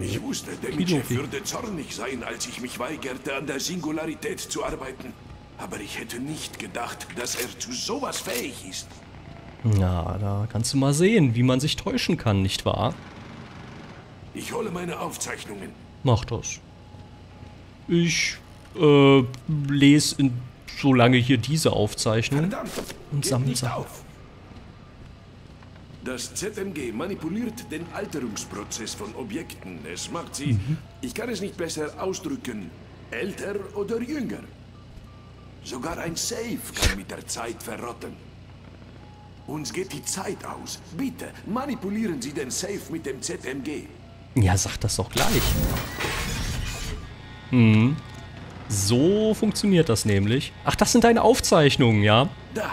Ich wusste, Demichev würde zornig sein, als ich mich weigerte, an der Singularität zu arbeiten. Aber ich hätte nicht gedacht, dass er zu sowas fähig ist. Na, da kannst du mal sehen, wie man sich täuschen kann, nicht wahr? Ich hole meine Aufzeichnungen. Mach das. Ich äh, lese in, so lange hier diese Aufzeichnung Verdammt, und sammle auf. Das ZMG manipuliert den Alterungsprozess von Objekten. Es macht sie, ich kann es nicht besser ausdrücken, älter oder jünger. Sogar ein Safe kann mit der Zeit verrotten. Uns geht die Zeit aus. Bitte, manipulieren Sie den Safe mit dem ZMG. Ja, sag das doch gleich. Hm. So funktioniert das nämlich. Ach, das sind deine Aufzeichnungen, ja? Da,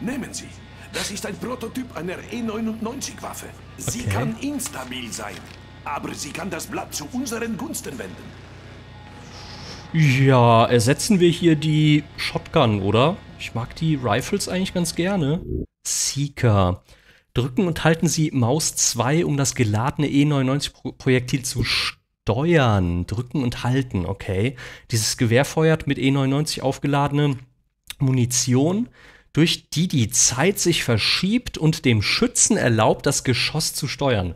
nehmen Sie. Das ist ein Prototyp einer E99-Waffe. Sie Okay. kann instabil sein, aber sie kann das Blatt zu unseren Gunsten wenden. Ja, ersetzen wir hier die Shotgun, oder? Ich mag die Rifles eigentlich ganz gerne. Seeker. Drücken und halten Sie Maus 2, um das geladene E99-Projektil zu steuern. Drücken und halten, okay. Dieses Gewehr feuert mit E99 aufgeladene Munition, durch die die Zeit sich verschiebt und dem Schützen erlaubt, das Geschoss zu steuern.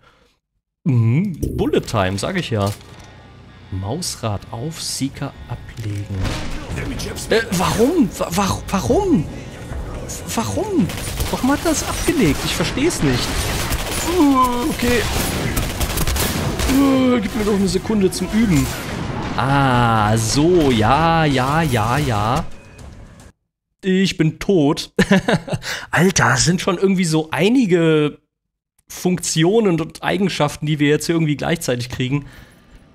Mhm, Bullet Time, sag ich ja. Mausrad auf, Seeker ablegen. Äh, warum? Wa wa warum? Warum? Warum hat er das abgelegt? Ich verstehe es nicht. Uh, okay. Uh, gib mir doch eine Sekunde zum Üben. Ah, so, ja, ja, ja, ja. Ich bin tot. Alter, das sind schon irgendwie so einige Funktionen und Eigenschaften, die wir jetzt hier irgendwie gleichzeitig kriegen.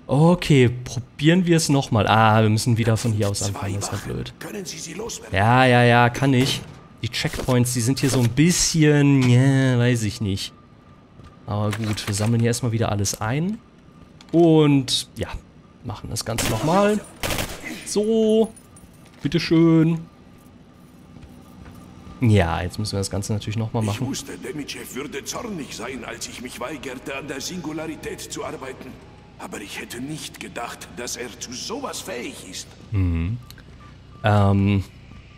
Okay, probieren wir es nochmal. Ah, wir müssen wieder von hier aus anfangen, das ist ja blöd. Können Sie sie loswerden? Ja, ja, ja, kann ich. Die Checkpoints, die sind hier so ein bisschen, ja, weiß ich nicht. Aber gut, wir sammeln hier erstmal wieder alles ein. Und ja, machen das Ganze nochmal. So, bitteschön. Ja, jetzt müssen wir das Ganze natürlich nochmal Ich machen. wusste, Demichev würde zornig sein, als ich mich weigerte, an der Singularität zu arbeiten. Aber ich hätte nicht gedacht, dass er zu sowas fähig ist. Ähm,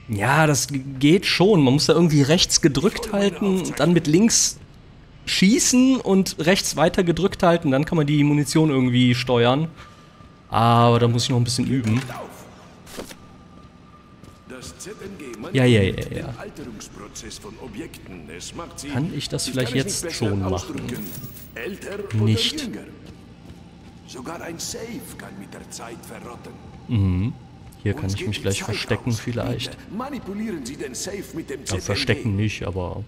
ja, das geht schon. Man muss da irgendwie rechts gedrückt halten, dann mit links schießen und rechts weiter gedrückt halten. Dann kann man die Munition irgendwie steuern. Aber da muss ich noch ein bisschen üben. Das ZMG Ja, ja, ja, ja. sie, Kann ich das ich vielleicht es jetzt schon machen? Nicht. Sogar ein Safe kann mit der Zeit verrotten. Hier kann Uns ich mich gleich verstecken aus. vielleicht. Ja, verstecken nicht, aber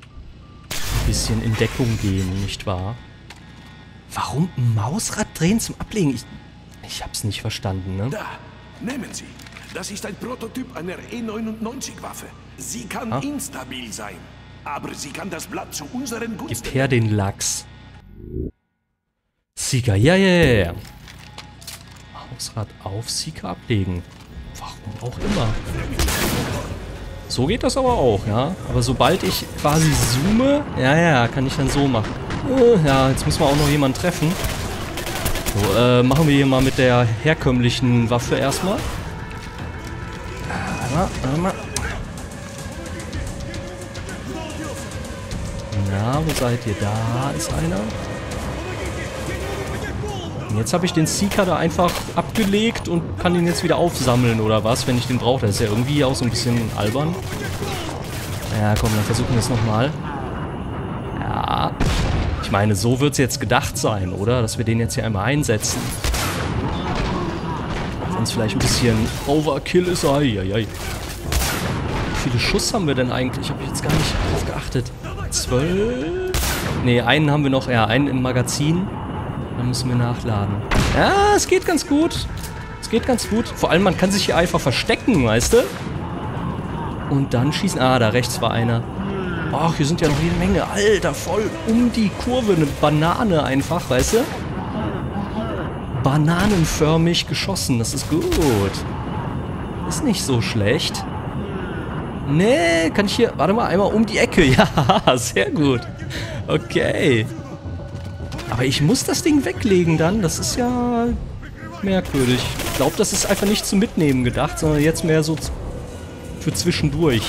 ein bisschen in Deckung gehen, nicht wahr? Warum ein Mausrad drehen zum Ablegen? Ich, ich hab's nicht verstanden, ne? Da, nehmen Sie. Das ist ein Prototyp einer E99-Waffe. Sie kann Ah. instabil sein, aber sie kann das Blatt zu unseren Gunsten. Gib her den Lachs. Sieger, ja, ja, ja. Mausrad auf, Sieger ablegen. Warum auch immer. So geht das aber auch, ja. Aber sobald ich quasi zoome, ja, ja, kann ich dann so machen. Äh, ja, jetzt müssen wir auch noch jemanden treffen. So, äh, machen wir hier mal mit der herkömmlichen Waffe erstmal. Warte mal, warte mal. Na, wo seid ihr? Da ist einer. Und jetzt habe ich den Seeker da einfach abgelegt und kann ihn jetzt wieder aufsammeln oder was, wenn ich den brauche. Das ist ja irgendwie auch so ein bisschen albern. Ja, komm, dann versuchen wir es nochmal. Ja. Ich meine, so wird es jetzt gedacht sein, oder? Dass wir den jetzt hier einmal einsetzen. Es vielleicht ein bisschen Overkill ist. Eieiei. Wie viele Schuss haben wir denn eigentlich? Habe ich jetzt gar nicht drauf geachtet. Zwölf? Ne, einen haben wir noch, ja, einen im Magazin. Dann müssen wir nachladen. Ja, es geht ganz gut. Es geht ganz gut. Vor allem, man kann sich hier einfach verstecken, weißt du? Und dann schießen. Ah, da rechts war einer. Ach, hier sind ja noch jede Menge. Alter, voll um die Kurve. Eine Banane einfach, weißt du? Bananenförmig geschossen. Das ist gut. Ist nicht so schlecht. Nee, kann ich hier. Warte mal, einmal um die Ecke. Ja, sehr gut. Okay. Aber ich muss das Ding weglegen dann. Das ist ja merkwürdig. Ich glaube, das ist einfach nicht zum Mitnehmen gedacht, sondern jetzt mehr so für zwischendurch.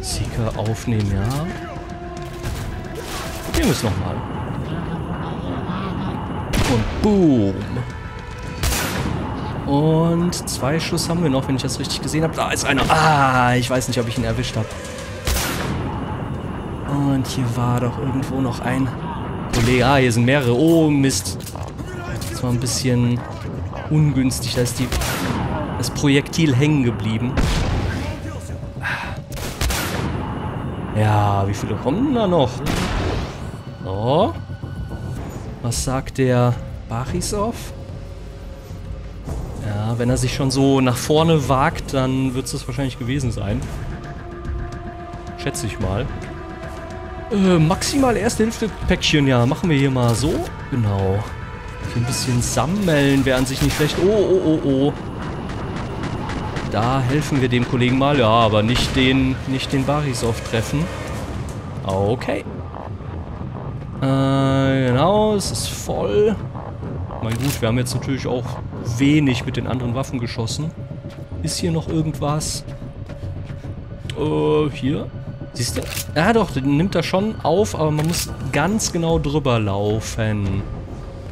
Seeker aufnehmen, ja. Probieren wir es nochmal. Und boom. Und zwei Schuss haben wir noch, wenn ich das richtig gesehen habe. Da ist einer. Ah, ich weiß nicht, ob ich ihn erwischt habe. Und hier war doch irgendwo noch ein Kollege. Ah, hier sind mehrere. Oh, Mist. Das war ein bisschen ungünstig. Da ist die, das Projektil hängen geblieben. Ja, wie viele kommen da noch? So. Was sagt der Barisov? Ja, wenn er sich schon so nach vorne wagt, dann wird es das wahrscheinlich gewesen sein. Schätze ich mal. Äh, maximal Erste-Hilfe-Päckchen, ja. Machen wir hier mal so. Genau. Hier ein bisschen sammeln wäre an sich nicht schlecht. Oh, oh, oh, oh. Da helfen wir dem Kollegen mal. Ja, aber nicht den, nicht den Barisov treffen. Okay. Äh, genau, es ist voll. Mein gut, wir haben jetzt natürlich auch wenig mit den anderen Waffen geschossen. Ist hier noch irgendwas? Äh, hier? Siehst du? Ja doch, den nimmt er schon auf, aber man muss ganz genau drüber laufen.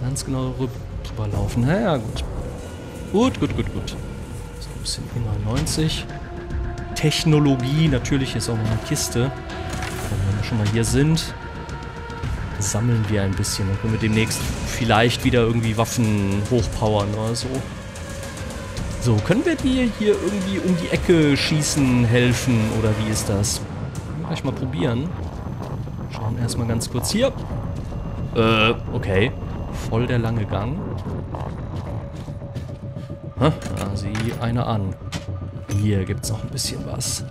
Ganz genau drüber laufen. Naja, gut. Gut, gut, gut, gut. So, ein bisschen E99. Technologie, natürlich ist auch noch eine Kiste. Wenn wir schon mal hier sind, sammeln wir ein bisschen. Dann können wir demnächst vielleicht wieder irgendwie Waffen hochpowern oder so. So, können wir dir hier irgendwie um die Ecke schießen helfen oder wie ist das? Gleich mal probieren. Schauen erstmal ganz kurz hier. Äh, okay. Voll der lange Gang. Ha, da sieh einer an. Hier gibt es noch ein bisschen was.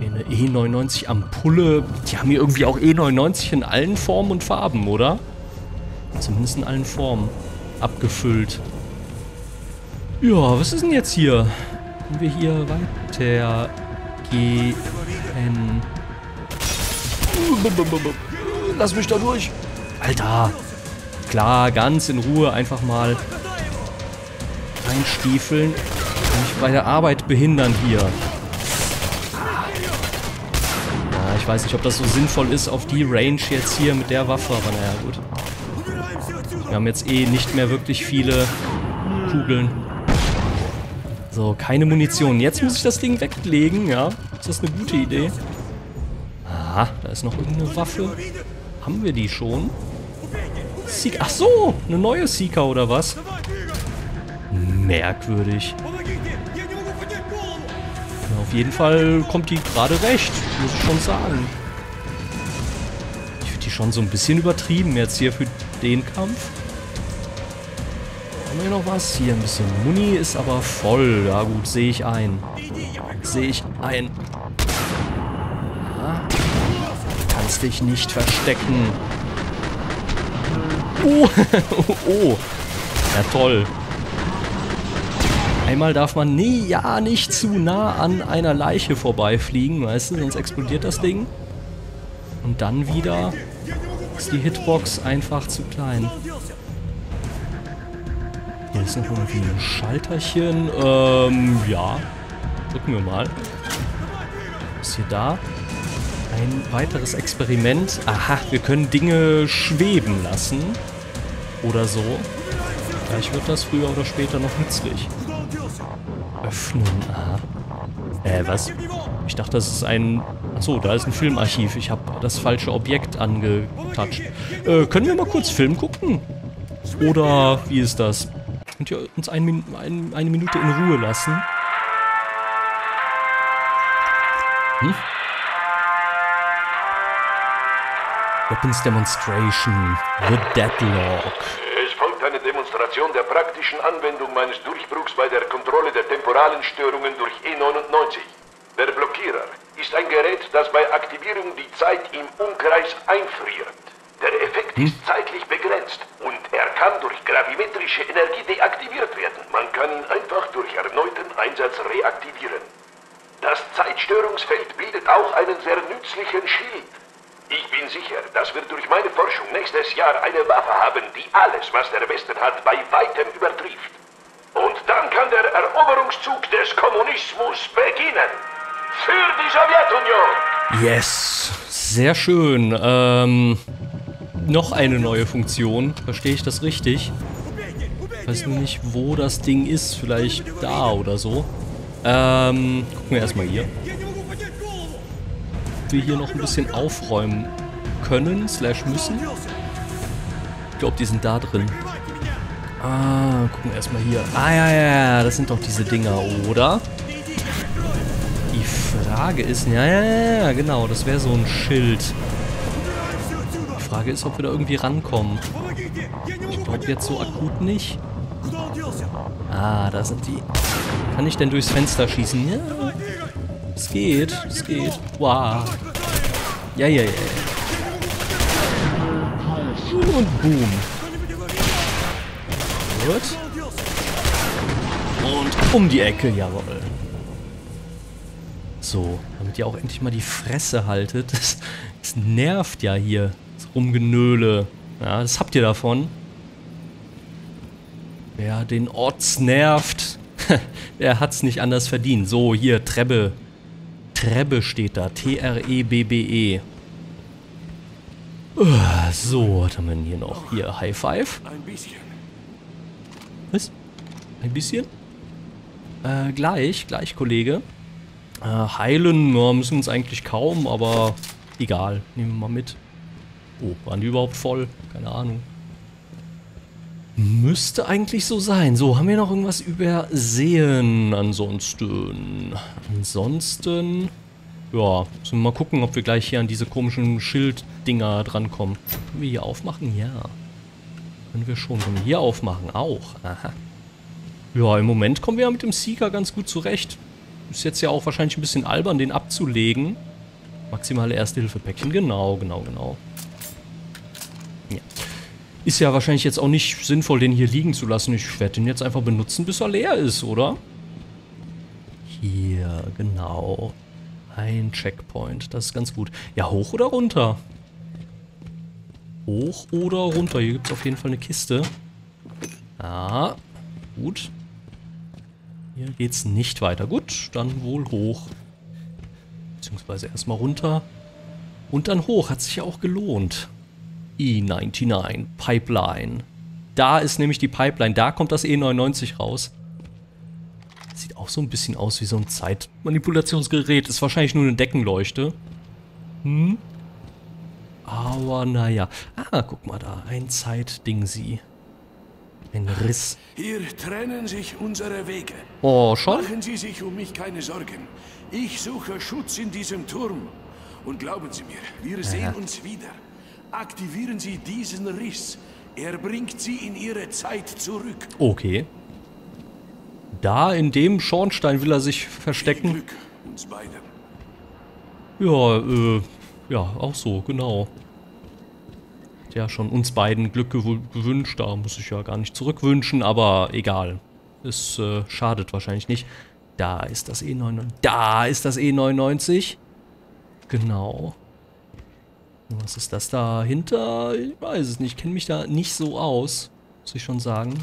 Eine E99 Ampulle. Die haben hier irgendwie auch E99 in allen Formen und Farben, oder? Zumindest in allen Formen. Abgefüllt. Ja, was ist denn jetzt hier? Können wir hier weiter gehen? Lass mich da durch. Alter. Klar, ganz in Ruhe einfach mal reinstiefeln. Mich bei der Arbeit behindern hier. Ich weiß nicht, ob das so sinnvoll ist auf die Range jetzt hier mit der Waffe, aber naja, gut. Wir haben jetzt eh nicht mehr wirklich viele Kugeln. So, keine Munition. Jetzt muss ich das Ding weglegen, ja. Ist das eine gute Idee? Ah, da ist noch irgendeine Waffe. Haben wir die schon? Seek Ach so, eine neue Seeker oder was? Merkwürdig jeden Fall kommt die gerade recht, muss ich schon sagen. Ich finde die schon so ein bisschen übertrieben jetzt hier für den Kampf. Haben wir hier noch was? Hier ein bisschen Muni ist aber voll. Ja gut, sehe ich ein. Sehe ich ein. Ja. Kannst dich nicht verstecken. Oh, oh. Ja toll. Einmal darf man nee, ja nicht zu nah an einer Leiche vorbeifliegen, weißt du, sonst explodiert das Ding. Und dann wieder ist die Hitbox einfach zu klein. Hier ist noch irgendwie ein Schalterchen. Ähm, ja. Drücken wir mal. Was ist hier da? Ein weiteres Experiment. Aha, wir können Dinge schweben lassen. Oder so. Vielleicht wird das früher oder später noch nützlich. Öffnen, aha. Äh, was? Ich dachte, das ist ein... Achso, da ist ein Filmarchiv. Ich habe das falsche Objekt angetatscht. Äh, können wir mal kurz Film gucken? Oder wie ist das? Könnt ihr uns ein, ein, eine Minute in Ruhe lassen? Hm? Weapons Demonstration. The Deadlock. Demonstration der praktischen Anwendung meines Durchbruchs bei der Kontrolle der temporalen Störungen durch E99. Der Blockierer ist ein Gerät, das bei Aktivierung die Zeit im Umkreis einfriert. Der Effekt hm? ist zeitlich begrenzt und er kann durch gravimetrische Energie deaktiviert werden. Man kann ihn einfach durch erneuten Einsatz reaktivieren. Das Zeitstörungsfeld bildet auch einen sehr nützlichen Schild. Ich bin sicher, dass wir durch meine Forschung nächstes Jahr eine Waffe haben, die alles, was der Westen hat, bei weitem übertrifft. Und dann kann der Eroberungszug des Kommunismus beginnen. Für die Sowjetunion! Yes, sehr schön. Ähm, noch eine neue Funktion. Verstehe ich das richtig? Ich weiß nur nicht, wo das Ding ist. Vielleicht da oder so. Ähm, gucken wir erstmal hier. Wir hier noch ein bisschen aufräumen können, slash müssen. Ich glaube, die sind da drin. Ah, gucken wir erstmal hier. Ah, ja, ja, ja, das sind doch diese Dinger, oder? Die Frage ist, ja, ja, ja, genau, das wäre so ein Schild. Die Frage ist, ob wir da irgendwie rankommen. Ich glaube jetzt so akut nicht. Ah, da sind die. Kann ich denn durchs Fenster schießen? Ja. Es geht, es geht. Wow. Ja, ja, ja. Und boom. Gut. Und um die Ecke, jawohl. So, damit ihr auch endlich mal die Fresse haltet. Das, das nervt ja hier, das Rumgenöle. Ja, das habt ihr davon. Wer den Orts nervt, der hat's nicht anders verdient. So, hier, Trebbe. Trebbe steht da. T-R-E-B-B-E. -E. So, was haben wir denn hier noch? Hier, High Five. Ein bisschen. Was? Ein bisschen? Äh, gleich, gleich, Kollege. Äh, heilen ja, müssen wir uns eigentlich kaum, aber egal. Nehmen wir mal mit. Oh, waren die überhaupt voll? Keine Ahnung. Müsste eigentlich so sein. So, haben wir noch irgendwas übersehen? Ansonsten. Ansonsten. Ja, müssen wir mal gucken, ob wir gleich hier an diese komischen Schilddinger drankommen. Können wir hier aufmachen? Ja. Können wir schon. Können wir hier aufmachen? Auch. Aha. Ja, im Moment kommen wir ja mit dem Seeker ganz gut zurecht. Ist jetzt ja auch wahrscheinlich ein bisschen albern, den abzulegen. Maximale Erste-Hilfe-Päckchen. Genau, genau, genau. Ja. Ist ja wahrscheinlich jetzt auch nicht sinnvoll, den hier liegen zu lassen. Ich werde den jetzt einfach benutzen, bis er leer ist, oder? Hier, genau. Ein Checkpoint. Das ist ganz gut. Ja, hoch oder runter? Hoch oder runter? Hier gibt es auf jeden Fall eine Kiste. Ah, gut. Hier geht's nicht weiter. Gut, dann wohl hoch. Beziehungsweise erstmal runter. Und dann hoch. Hat sich ja auch gelohnt. E99 Pipeline. Da ist nämlich die Pipeline. Da kommt das E99 raus. Sieht auch so ein bisschen aus wie so ein Zeitmanipulationsgerät. Ist wahrscheinlich nur eine Deckenleuchte. Hm? Aber naja. Ah, guck mal da. Ein Zeitding sie. Ein Riss. Hier trennen sich unsere Wege. Oh, schon? Machen Sie sich um mich keine Sorgen. Ich suche Schutz in diesem Turm. Und glauben Sie mir, wir sehen uns wieder. Aktivieren Sie diesen Riss. Er bringt Sie in Ihre Zeit zurück. Okay. Da in dem Schornstein will er sich verstecken. Viel Glück uns beiden. Ja, äh, ja, auch so, genau. Hat ja schon uns beiden Glück gew gewünscht, da muss ich ja gar nicht zurückwünschen, aber egal. Es äh, schadet wahrscheinlich nicht. Da ist das E99. Da ist das E99. Genau. Was ist das dahinter? Ich weiß es nicht. Ich kenne mich da nicht so aus. Muss ich schon sagen.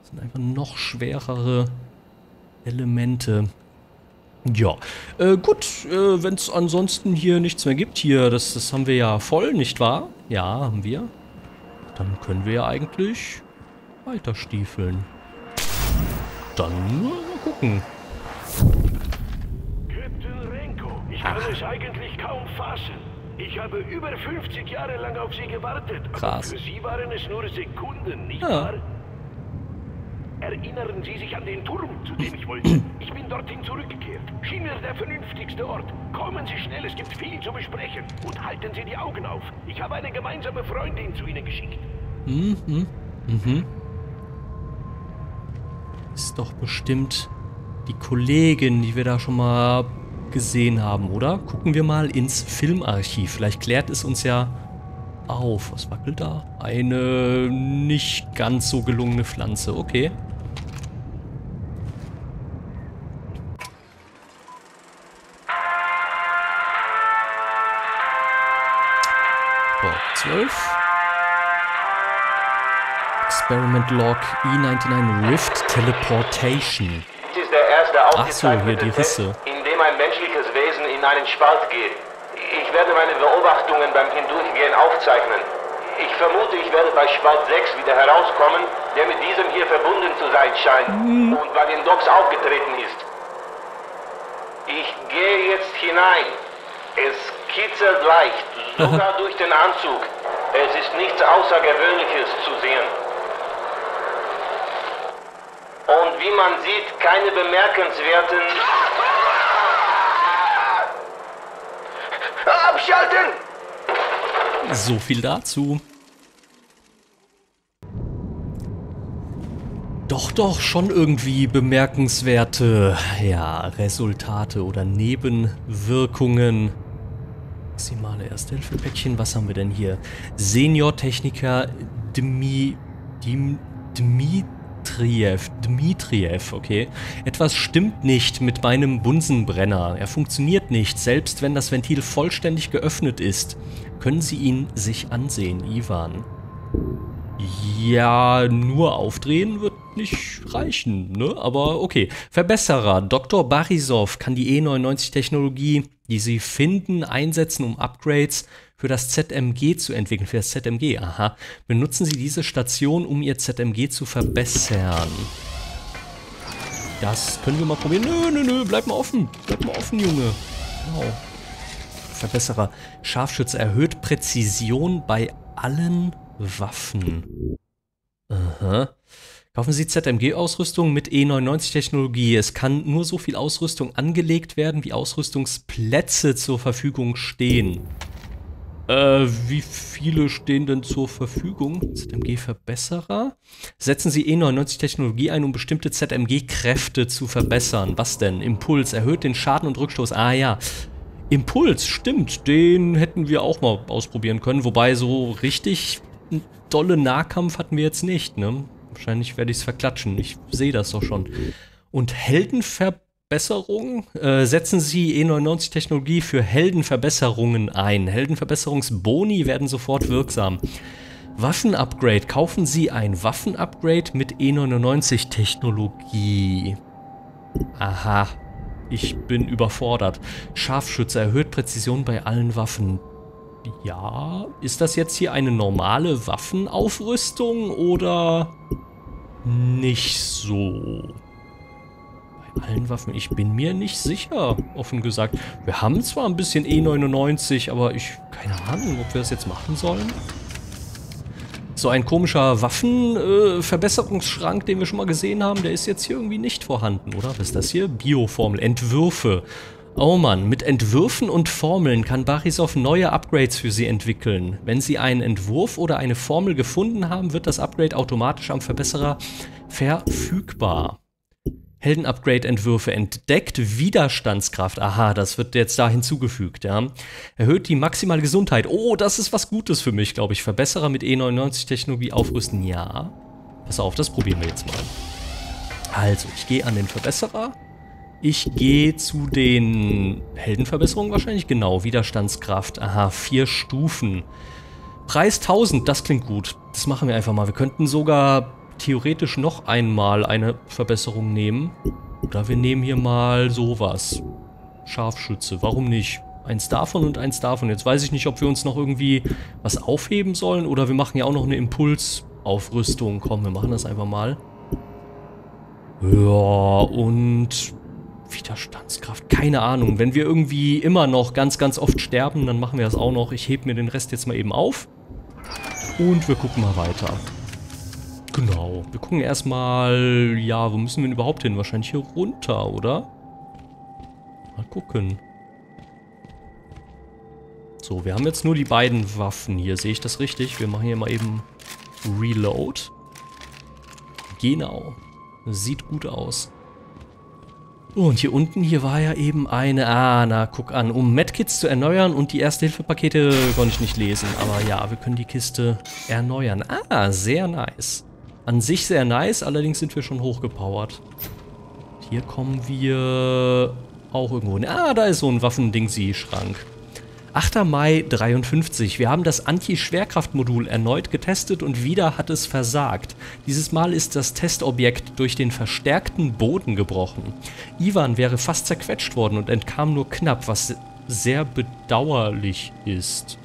Das sind einfach noch schwerere Elemente. Ja, äh, gut, äh, wenn es ansonsten hier nichts mehr gibt, hier, das, das haben wir ja voll, nicht wahr? Ja, haben wir. Dann können wir ja eigentlich weiter stiefeln. Dann mal gucken. Captain Renko, ich kann es eigentlich kaum fassen. Ich habe über 50 Jahre lang auf Sie gewartet. aber Krass. Für Sie waren es nur Sekunden, nicht Ja. wahr? Erinnern Sie sich an den Turm, zu dem ich wollte. Ich bin dorthin zurückgekehrt. Schien mir der vernünftigste Ort. Kommen Sie schnell, es gibt viel zu besprechen. Und halten Sie die Augen auf. Ich habe eine gemeinsame Freundin zu Ihnen geschickt. Mhm. Mhm. Ist doch bestimmt die Kollegin, die wir da schon mal gesehen haben, oder? Gucken wir mal ins Filmarchiv. Vielleicht klärt es uns ja auf. Was wackelt da? Eine nicht ganz so gelungene Pflanze. Okay. Boah, 12. Experiment Log E99 Rift Teleportation. Achso, hier die Risse. In dem ein menschliches Wesen in einen Spalt geht. Ich werde meine Beobachtungen beim Hindurchgehen aufzeichnen. Ich vermute, ich werde bei Spalt 6 wieder herauskommen, der mit diesem hier verbunden zu sein scheint und bei den Docks aufgetreten ist. Ich gehe jetzt hinein. Es kitzelt leicht, sogar durch den Anzug. Es ist nichts Außergewöhnliches zu sehen. Und wie man sieht, keine bemerkenswerten... Abschalten! So viel dazu. Doch, doch, schon irgendwie bemerkenswerte, ja, Resultate oder Nebenwirkungen. Maximale Ersthilfepäckchen, was haben wir denn hier? Senior-Techniker Dmi, Dim, Dmitriev, Dmitriev, okay. Etwas stimmt nicht mit meinem Bunsenbrenner. Er funktioniert nicht, selbst wenn das Ventil vollständig geöffnet ist. Können Sie ihn sich ansehen, Ivan? Ja, nur aufdrehen wird nicht reichen, ne? Aber okay. Verbesserer. Dr. Barisov kann die E99-Technologie, die Sie finden, einsetzen, um Upgrades für das ZMG zu entwickeln. Für das ZMG, aha. Benutzen Sie diese Station, um Ihr ZMG zu verbessern. Das können wir mal probieren. Nö, nö, nö, bleib mal offen. Bleib mal offen, Junge. Genau. Verbesserer. Scharfschütze erhöht Präzision bei allen Waffen. Aha. Kaufen Sie ZMG-Ausrüstung mit E99-Technologie. Es kann nur so viel Ausrüstung angelegt werden, wie Ausrüstungsplätze zur Verfügung stehen. Äh, wie viele stehen denn zur Verfügung? ZMG-Verbesserer. Setzen Sie E99-Technologie ein, um bestimmte ZMG-Kräfte zu verbessern. Was denn? Impuls erhöht den Schaden und Rückstoß. Ah ja. Impuls, stimmt. Den hätten wir auch mal ausprobieren können. Wobei so richtig dolle Nahkampf hatten wir jetzt nicht, ne? Wahrscheinlich werde ich es verklatschen. Ich sehe das doch schon. Und Heldenverbesserung? Äh, setzen Sie E99-Technologie für Heldenverbesserungen ein. Heldenverbesserungsboni werden sofort wirksam. Waffenupgrade. Kaufen Sie ein Waffenupgrade mit E99-Technologie. Aha. Ich bin überfordert. Scharfschütze erhöht Präzision bei allen Waffen. Ja, ist das jetzt hier eine normale Waffenaufrüstung oder nicht so? Allen Waffen, ich bin mir nicht sicher, offen gesagt. Wir haben zwar ein bisschen E99, aber ich, keine Ahnung, ob wir das jetzt machen sollen. So ein komischer Waffenverbesserungsschrank, äh, den wir schon mal gesehen haben, der ist jetzt hier irgendwie nicht vorhanden, oder? Was ist das hier? Bioformel, Entwürfe. Oh Mann, mit Entwürfen und Formeln kann Barisov neue Upgrades für Sie entwickeln. Wenn Sie einen Entwurf oder eine Formel gefunden haben, wird das Upgrade automatisch am Verbesserer verfügbar. Helden-Upgrade-Entwürfe entdeckt, Widerstandskraft. Aha, das wird jetzt da hinzugefügt, ja. Erhöht die maximale Gesundheit. Oh, das ist was Gutes für mich, glaube ich. Verbesserer mit E99-Technologie aufrüsten. Ja. Pass auf, das probieren wir jetzt mal. Also, ich gehe an den Verbesserer. Ich gehe zu den Heldenverbesserungen wahrscheinlich. Genau, Widerstandskraft. Aha, vier Stufen. Preis 1000, das klingt gut. Das machen wir einfach mal. Wir könnten sogar theoretisch noch einmal eine Verbesserung nehmen. Oder wir nehmen hier mal sowas. Scharfschütze, warum nicht? Eins davon und eins davon. Jetzt weiß ich nicht, ob wir uns noch irgendwie was aufheben sollen oder wir machen ja auch noch eine Impulsaufrüstung. Komm, wir machen das einfach mal. Ja, und Widerstandskraft, keine Ahnung. Wenn wir irgendwie immer noch ganz, ganz oft sterben, dann machen wir das auch noch. Ich hebe mir den Rest jetzt mal eben auf. Und wir gucken mal weiter. Genau. Wir gucken erstmal, ja, wo müssen wir denn überhaupt hin? Wahrscheinlich hier runter, oder? Mal gucken. So, wir haben jetzt nur die beiden Waffen hier. Sehe ich das richtig? Wir machen hier mal eben Reload. Genau. Sieht gut aus. Und hier unten, hier war ja eben eine... Ah, na, guck an. Um Medkits zu erneuern und die Erste-Hilfe-Pakete konnte ich nicht lesen. Aber ja, wir können die Kiste erneuern. Ah, sehr nice. An sich sehr nice, allerdings sind wir schon hochgepowert. Hier kommen wir auch irgendwo hin. Ah, da ist so ein Waffendingsi-Schrank. 8. Mai 53. Wir haben das Anti-Schwerkraftmodul erneut getestet und wieder hat es versagt. Dieses Mal ist das Testobjekt durch den verstärkten Boden gebrochen. Ivan wäre fast zerquetscht worden und entkam nur knapp, was sehr bedauerlich ist.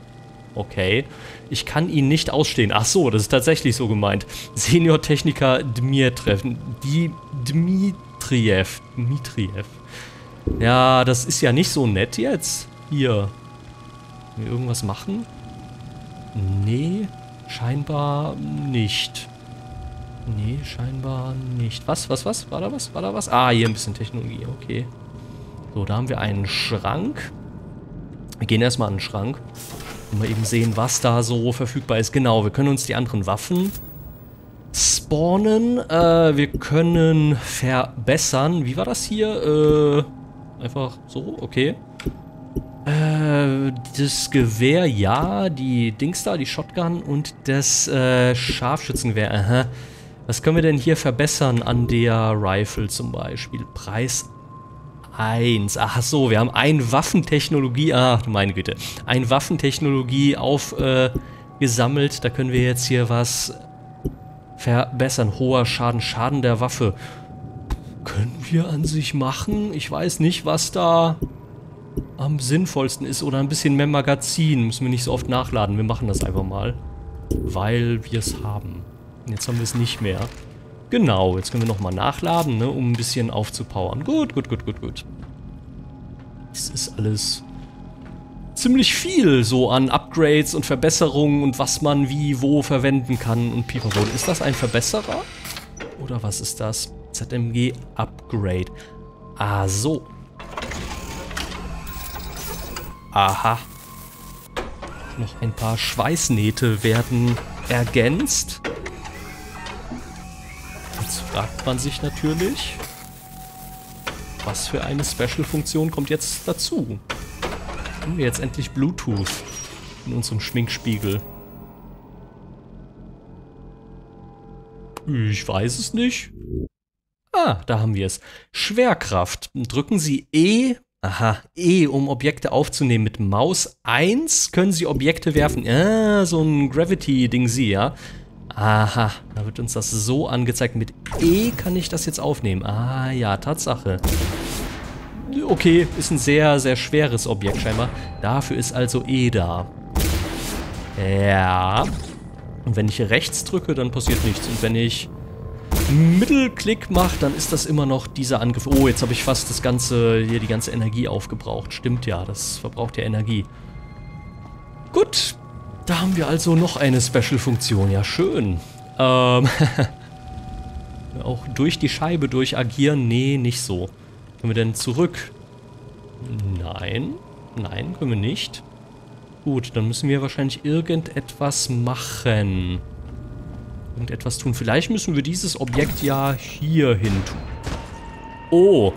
Okay. Ich kann ihn nicht ausstehen. Ach so, das ist tatsächlich so gemeint. Senior-Techniker Dmitriev. Dmitriev. Dmitriev. Ja, das ist ja nicht so nett jetzt. Hier. Können wir irgendwas machen? Nee, scheinbar nicht. Nee, scheinbar nicht. Was, was, was? War da was? War da was? Ah, hier ein bisschen Technologie, okay. So, da haben wir einen Schrank. Wir gehen erstmal an den Schrank. Mal eben sehen, was da so verfügbar ist. Genau, wir können uns die anderen Waffen spawnen. Äh, wir können verbessern. Wie war das hier? Äh, einfach so, okay. Äh, das Gewehr, ja. Die Dings da, die Shotgun und das äh, Scharfschützengewehr. Aha. Was können wir denn hier verbessern an der Rifle zum Beispiel? Preis 1. Ach so, wir haben ein Waffentechnologie. Ach, meine Güte. Ein Waffentechnologie aufgesammelt. Äh, da können wir jetzt hier was verbessern. Hoher Schaden, Schaden der Waffe. Können wir an sich machen? Ich weiß nicht, was da am sinnvollsten ist. Oder ein bisschen mehr Magazin. Müssen wir nicht so oft nachladen. Wir machen das einfach mal. Weil wir es haben. Jetzt haben wir es nicht mehr. Genau, jetzt können wir nochmal nachladen, ne, um ein bisschen aufzupowern. Gut, gut, gut, gut, gut. Das ist alles ziemlich viel so an Upgrades und Verbesserungen und was man wie wo verwenden kann und pipapo. Ist das ein Verbesserer? Oder was ist das? ZMG Upgrade. Ah, so. Aha. Noch ein paar Schweißnähte werden ergänzt. Fragt man sich natürlich, was für eine Special-Funktion kommt jetzt dazu? Haben wir jetzt endlich Bluetooth in unserem Schminkspiegel? Ich weiß es nicht. Ah, da haben wir es. Schwerkraft. Drücken Sie E Aha, E, um Objekte aufzunehmen. Mit Maus 1 können Sie Objekte werfen. Ah, so ein Gravity-Ding Sie, ja. Aha, da wird uns das so angezeigt. Mit E kann ich das jetzt aufnehmen. Ah, ja, Tatsache. Okay, ist ein sehr, sehr schweres Objekt scheinbar. Dafür ist also E da. Ja. Und wenn ich rechts drücke, dann passiert nichts. Und wenn ich Mittelklick mache, dann ist das immer noch dieser Angriff. Oh, jetzt habe ich fast das ganze, hier die ganze Energie aufgebraucht. Stimmt ja, das verbraucht ja Energie. Gut, da haben wir also noch eine Special-Funktion. Ja, schön. Ähm, auch durch die Scheibe durch agieren? Nee, nicht so. Können wir denn zurück? Nein. Nein, können wir nicht. Gut, dann müssen wir wahrscheinlich irgendetwas machen irgendetwas tun. Vielleicht müssen wir dieses Objekt ja hier hin tun. Oh.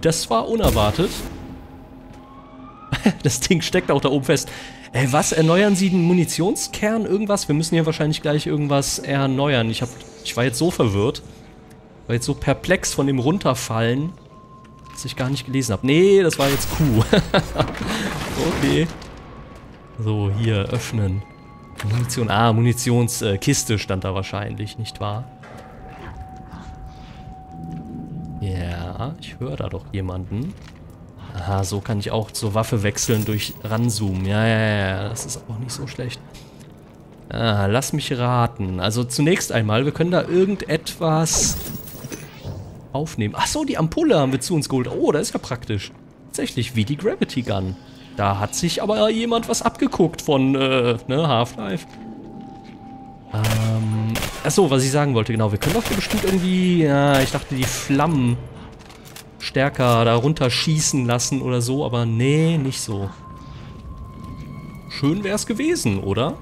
Das war unerwartet. das Ding steckt auch da oben fest. Ey, was? Erneuern Sie den Munitionskern? Irgendwas? Wir müssen hier wahrscheinlich gleich irgendwas erneuern. Ich, hab, ich war jetzt so verwirrt. War jetzt so perplex von dem Runterfallen, dass ich gar nicht gelesen habe. Nee, das war jetzt Q. okay. So, hier, öffnen. Munition, ah, Munitionskiste äh, stand da wahrscheinlich, nicht wahr? Ja, ich höre da doch jemanden. Aha, so kann ich auch zur Waffe wechseln durch ranzoomen. Ja, ja, ja, das ist auch nicht so schlecht. Ah, lass mich raten. Also zunächst einmal, wir können da irgendetwas aufnehmen. Ach so, die Ampulle haben wir zu uns geholt. Oh, das ist ja praktisch. Tatsächlich, wie die Gravity Gun. Da hat sich aber jemand was abgeguckt von äh, ne, Half-Life. Ähm, achso, was ich sagen wollte, genau. Wir können doch hier bestimmt irgendwie, ja, ich dachte, die Flammen stärker da runterschießen lassen oder so, aber nee, nicht so. Schön wäre es gewesen, oder?